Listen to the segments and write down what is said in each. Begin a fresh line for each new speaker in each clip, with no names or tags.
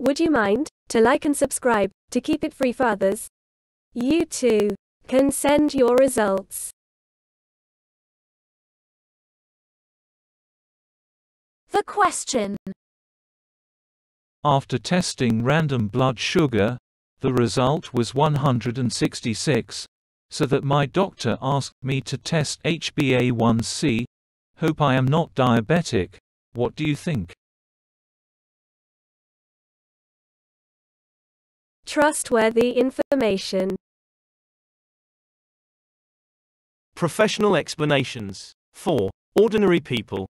Would you mind to like and subscribe to keep it free for others? You too can send your results.
The question.
After testing random blood sugar, the result was 166, so that my doctor asked me to test HbA1c. Hope I am not diabetic. What do you think?
Trustworthy information.
Professional explanations. For Ordinary people.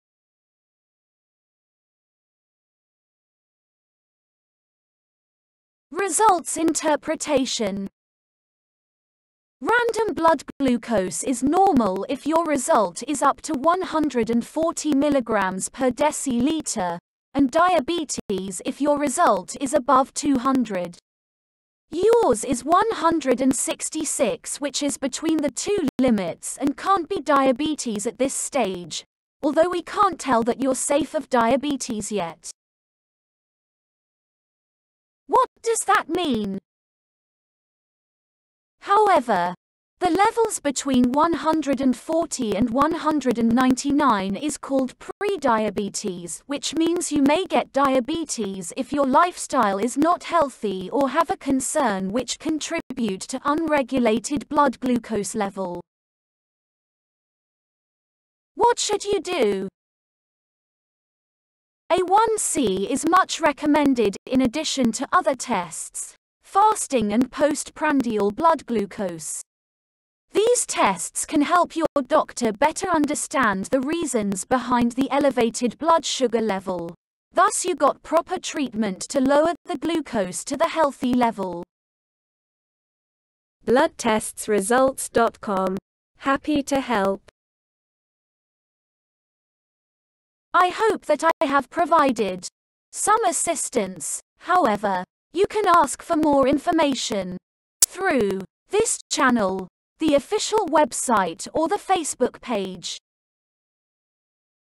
Results interpretation. Random blood glucose is normal if your result is up to 140 mg per deciliter, and diabetes if your result is above 200. Yours is 166 which is between the two limits and can't be diabetes at this stage, although we can't tell that you're safe of diabetes yet. What does that mean? However, the levels between 140 and 199 is called prediabetes, which means you may get diabetes if your lifestyle is not healthy or have a concern which contribute to unregulated blood glucose level. What should you do? A1C is much recommended in addition to other tests, fasting and postprandial blood glucose. These tests can help your doctor better understand the reasons behind the elevated blood sugar level. Thus you got proper treatment to lower the glucose to the healthy level.
Bloodtestsresults.com. Happy to help.
I hope that I have provided some assistance. However, you can ask for more information through this channel, the official website or the Facebook page.